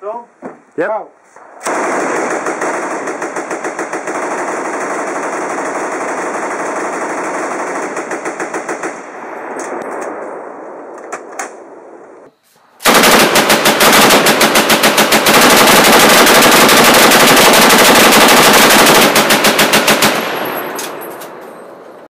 So, yep.